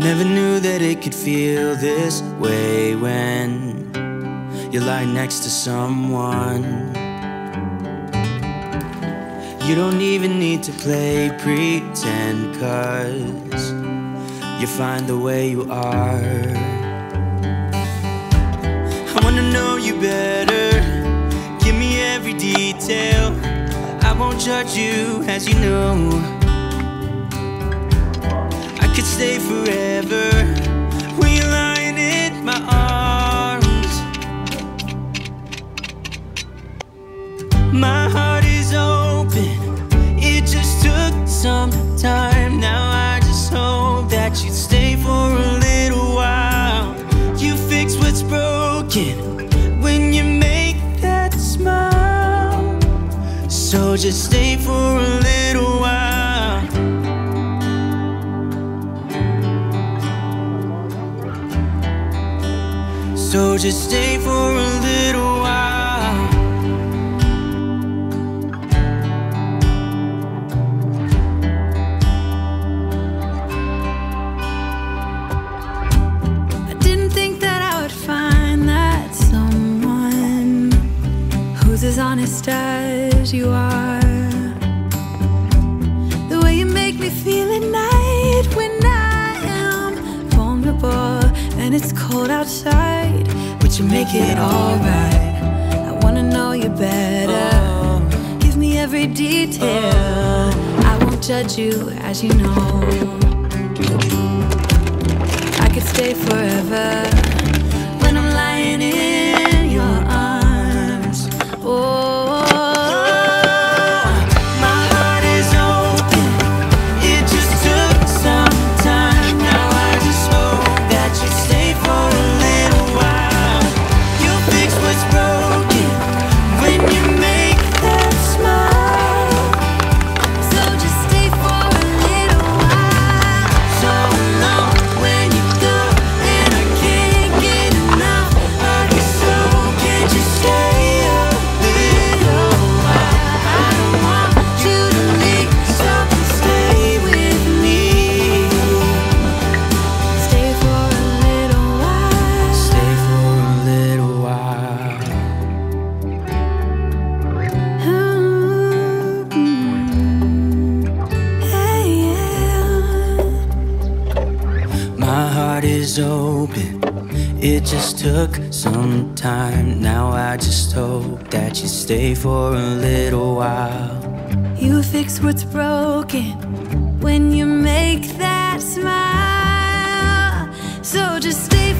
Never knew that it could feel this way when you lie next to someone. You don't even need to play pretend, cause you find the way you are. I wanna know you better. Give me every detail. I won't judge you, as you know could stay forever when you're lying in my arms. My heart is open, it just took some time. Now I just hope that you'd stay for a little while. You fix what's broken when you make that smile. So just stay for a little while. So just stay for a little while I didn't think that I would find that someone who's as honest as you are. And it's cold outside, but you make it alright. I wanna know you better. Give me every detail. I won't judge you, as you know. I could stay forever just took some time. Now I just hope that you stay for a little while. You fix what's broken when you make that smile. So just stay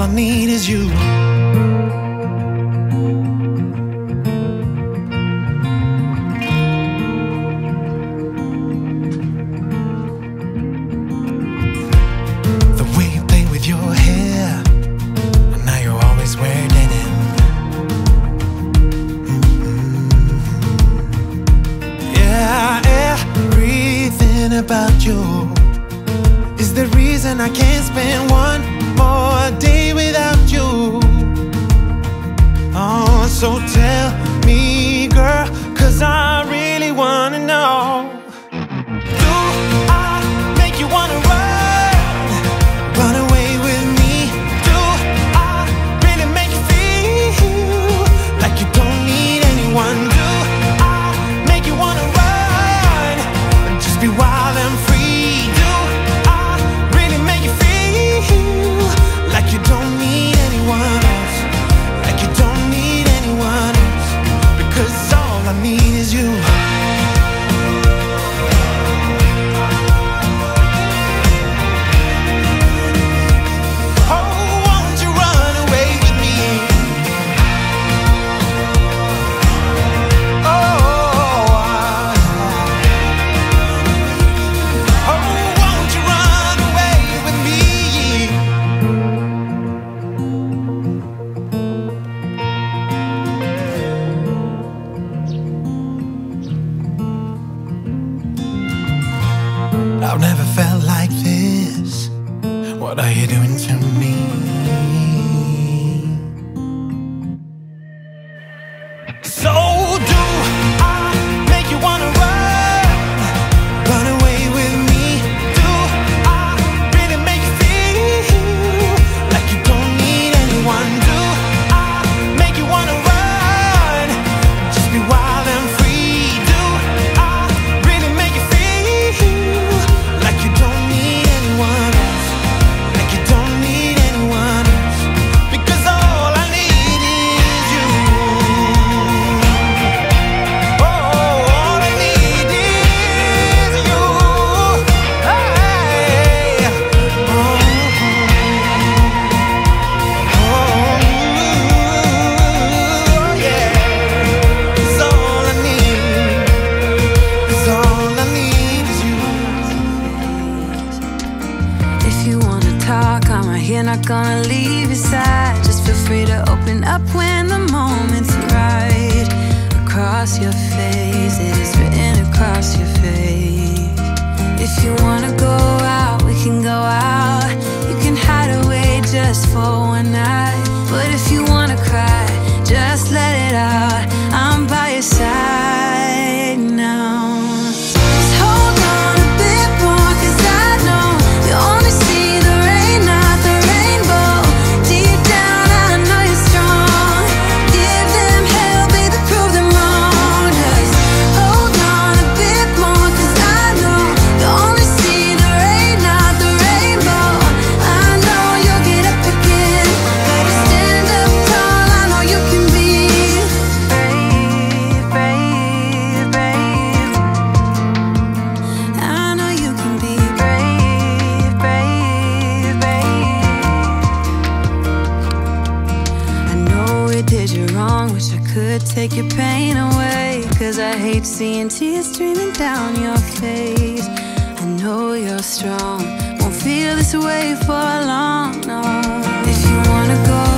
all I need is you. The way you play with your hair, and now you always denim. Mm-hmm. Yeah, everything about you is the reason I can't spend one more day So tell are you doing? If you wanna talk, I'm right here, not gonna leave your side. Just feel free to open up when the moment's right. Across your face, it is written across your face. If you wanna go out, we can go out. You can hide away just for one night. take your pain away. Cause I hate seeing tears streaming down your face. I know you're strong, won't feel this way for long. No. If you wanna go.